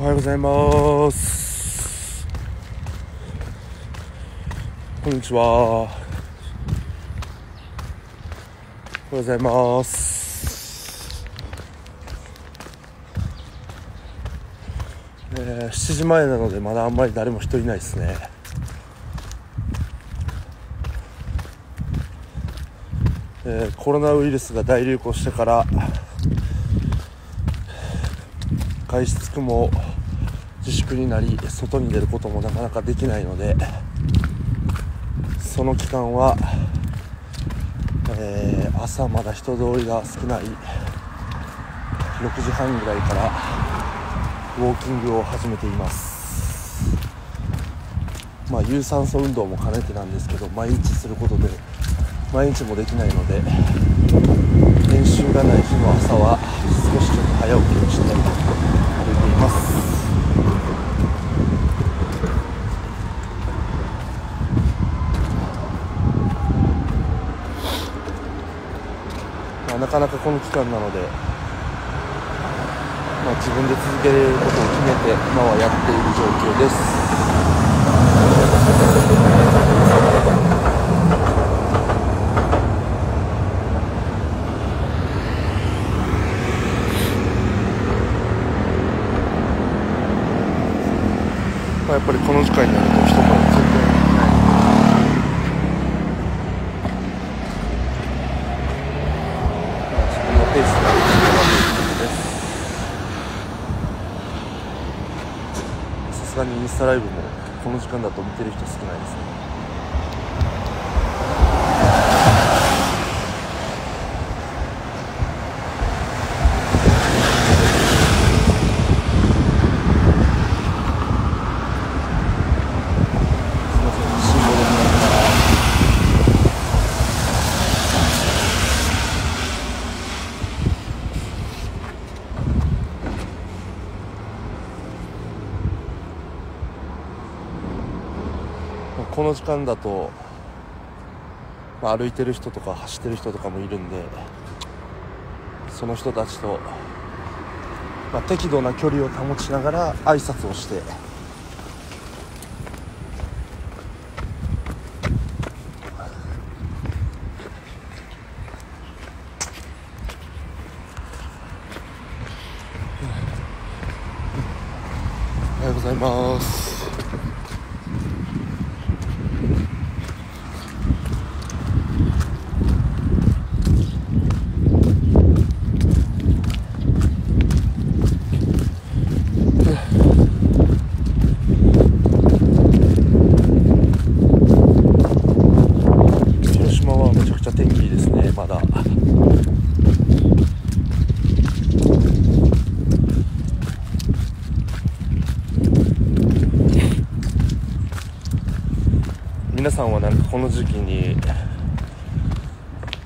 おはようございます。こんにちは。おはようございます。えー、7時前なのでまだあんまり誰も人いないですね。えーコロナウイルスが大流行してから外出も自粛になり外に出ることもなかなかできないのでその期間は、えー朝まだ人通りが少ない6時半ぐらいからウォーキングを始めています。まあ有酸素運動も兼ねてなんですけど毎日することで毎日もできないので練習がない日の朝は少しちょっと早起きをしてます、なかなかこの期間なので、まあ、自分で続けることを決めて今はやっている状況ですまあ、やっぱりこの時間になると人が全然いないまあ自分のペースが上がっていくこと間にインスタライブもこの時間だと見てる人少ないですねすいません信号で見ながらまあこの時間だと、まあ、歩いてる人とか走ってる人とかもいるんでその人たちと、まあ、適度な距離を保ちながら挨拶をしておはようございます広島はめちゃくちゃ天気いいですねまだ皆さんはなんかこの時期に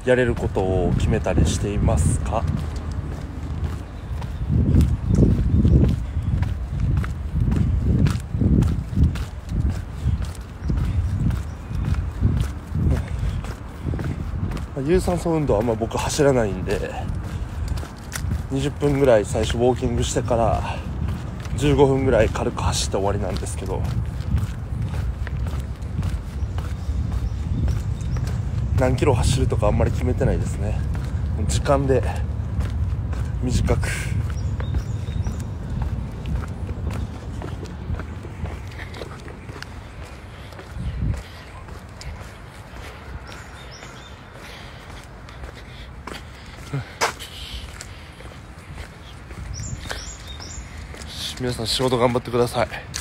やれることを決めたりしていますか？まあ有酸素運動はあんま僕走らないんで20分ぐらい最初ウォーキングしてから15分ぐらい軽く走って終わりなんですけど何キロ走るとかあんまり決めてないですね。時間で短く。皆さん仕事頑張ってください。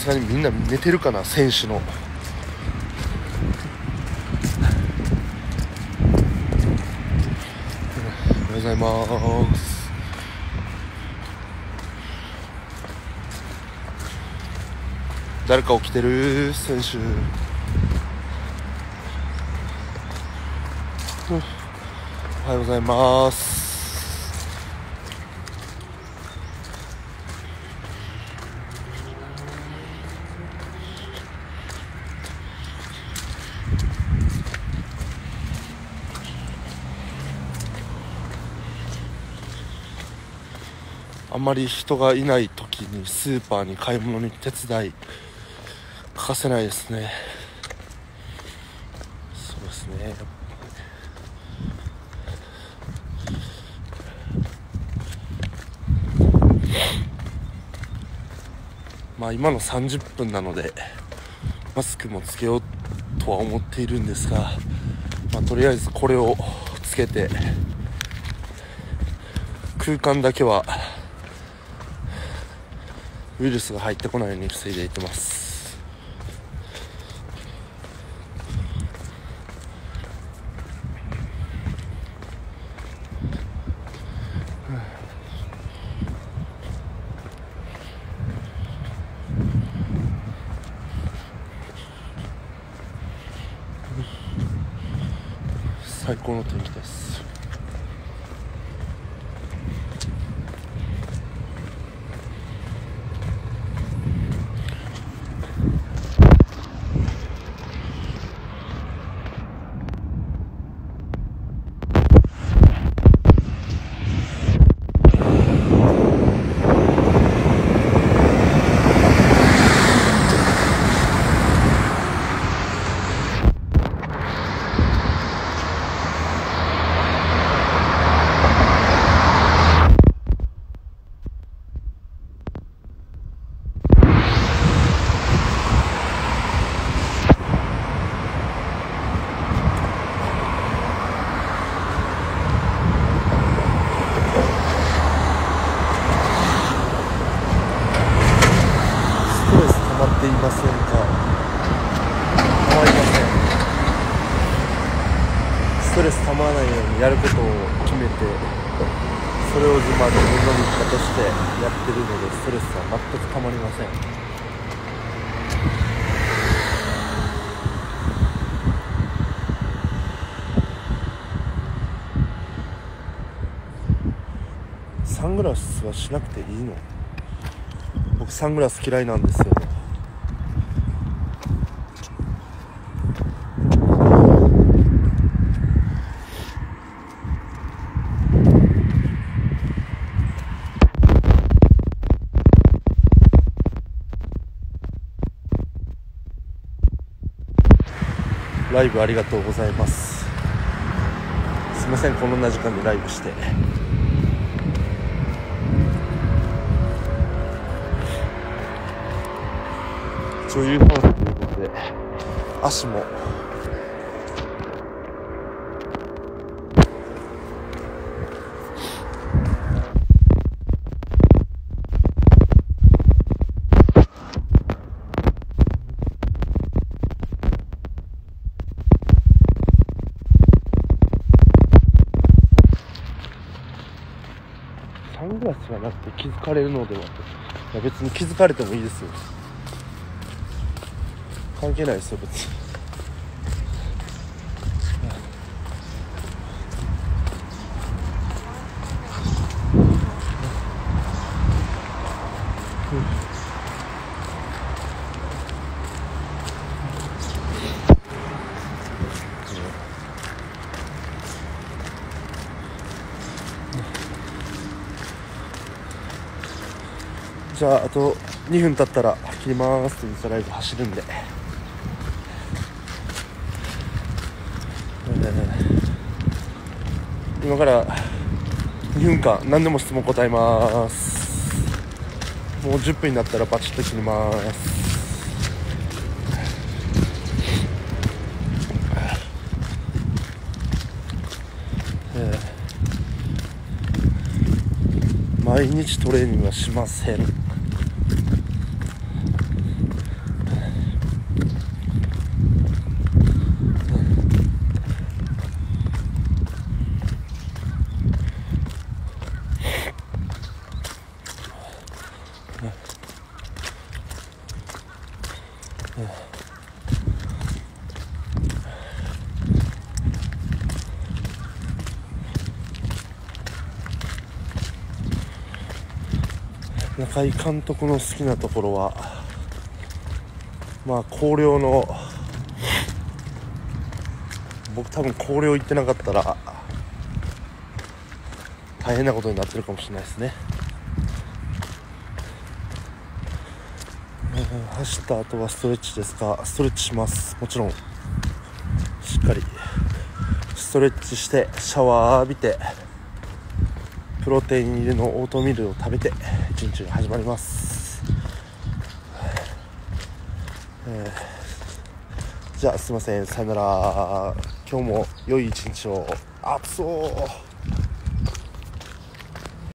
すがにみんな寝てるかな選手の。おはようございます。誰か起きてる？選手。おはようございます。あんまり人がいない時にスーパーに買い物に手伝い欠かせないですね。そうですね。まあ今の30分なのでマスクもつけようとは思っているんですが、まあ、とりあえずこれをつけて空間だけはウイルスが入ってこないように防いでいってます。最高の天気ですストレス溜まっていませんか溜まりませんストレス溜まらないようにやることを決めてそれを自まあ自分の日課としてやってるのでストレスは全く溜まりません。サングラスはしなくていいの？僕サングラス嫌いなんですよ。ライブありがとうございます。すいませんこんな時間にライブして。女優ファンということで足もグラスがなくて気づかれるのではいや別に気づかれてもいいですよ。関係ないですよ別に。じゃああと2分経ったら切りますってインスタライブ走るんで、今から2分間何でも質問答えます。もう10分になったらバチッと切りますえー毎日トレーニングはしません。中井監督の好きなところはまあ広陵の僕多分広陵行ってなかったら大変なことになってるかもしれないですね、うん、走った後はストレッチですか？ストレッチします。もちろん。しっかり。ストレッチしてシャワー浴びてプロテイン入りのオートミールを食べて一日が始まります、えー、じゃあすいませんさよなら。今日も良い一日を。あっそう。